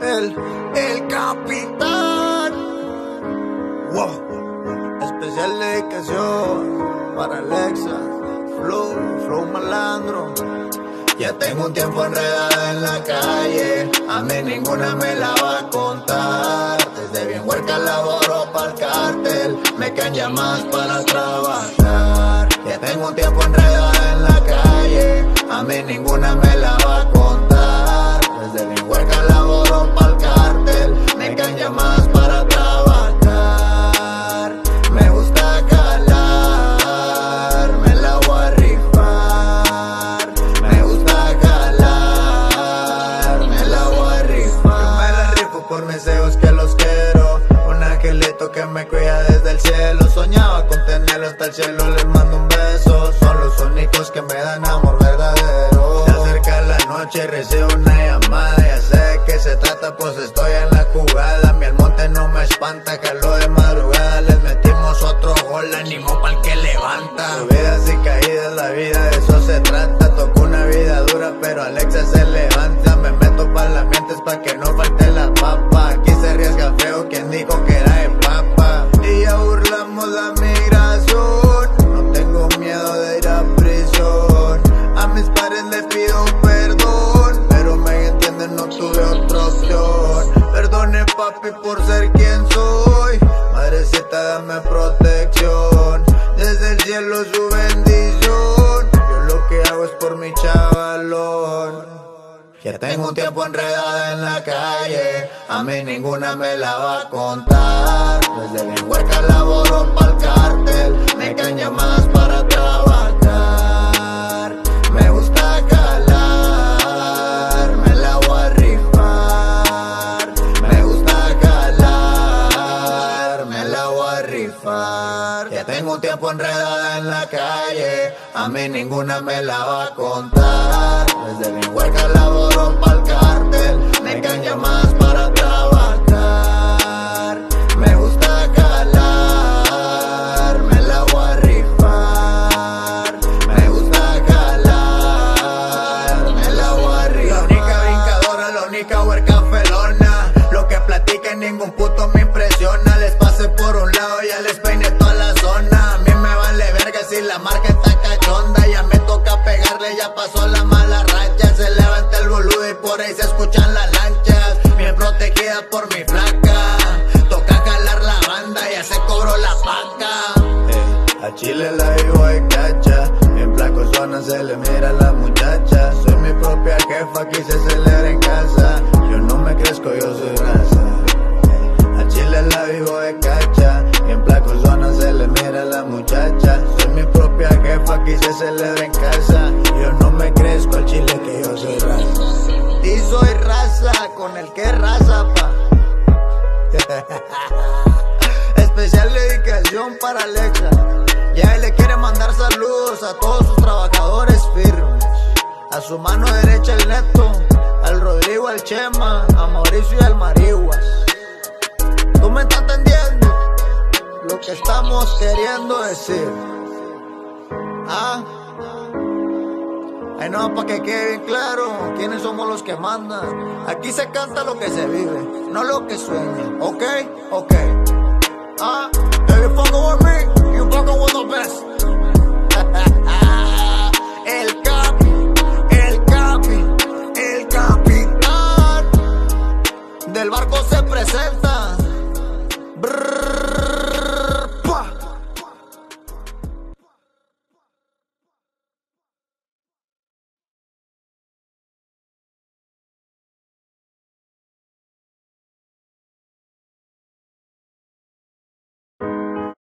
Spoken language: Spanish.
El, el capitán. Wow. Especial dedicación para Alexa. Flow, flow malandro. Ya tengo un tiempo enredada en la calle, a mí ninguna me la va a contar. Desde bien huerca laboro para el cártel, me caen llamadas para trabajar. Ya tengo un tiempo enredada en la calle, a mí ninguna me la va a contar. Que me cuida desde el cielo. Soñaba con tenerlo hasta el cielo, les mando un beso. Son los únicos que me dan amor verdadero. Se acerca la noche y recibo una llamada. Ya sé que se trata, pues estoy en la jugada. Mi almonte no me espanta, calor de madrugada. Les metimos otro gol, ánimo pa'l que levanta. Subidas y caídas, la vida de eso se trata. Tocó una vida dura, pero Alexa se cielo su bendición. Yo lo que hago es por mi chavalón. Ya tengo un tiempo enredada en la calle, a mí ninguna me la va a contar. Desde bien huerca laboro pa'l cártel, me caen llamadas para trabajar. Tiempo enredada en la calle, a mí ninguna me la va a contar. Desde bien huerca laboro pa'l cártel, me caen llamadas para trabajar. Marca está cachonda. Ya me toca pegarle, ya pasó la mala racha. Se levanta el boludo y por ahí se escuchan las lanchas. Bien protegida por mi flaca. Toca jalar la banda, ya se cobró la paca. a Chile la vivo de cacha. En placo zona se le mira a la muchacha. Soy mi propia jefa, aquí se celebra en casa. Yo no me crezco, yo soy raza. A Chile la vivo de cacha. En placo zona se le mira a la muchacha. Aquí se celebra en casa. Yo no me crezco al chile que yo soy raza. Y soy raza, con el que raza, pa. Especial dedicación para Alexa. Ya él le quiere mandar saludos a todos sus trabajadores firmes. A su mano derecha el Neto, al Rodrigo, al Chema, a Mauricio y al Marihuas. ¿Tú me estás entendiendo? Lo que estamos queriendo decir. Ay, no, para que quede bien claro quiénes somos los que mandan. Aquí se canta lo que se vive, no lo que sueña. ¿Ok? Ok. Ah, if you fucking with me, you fucking with the best.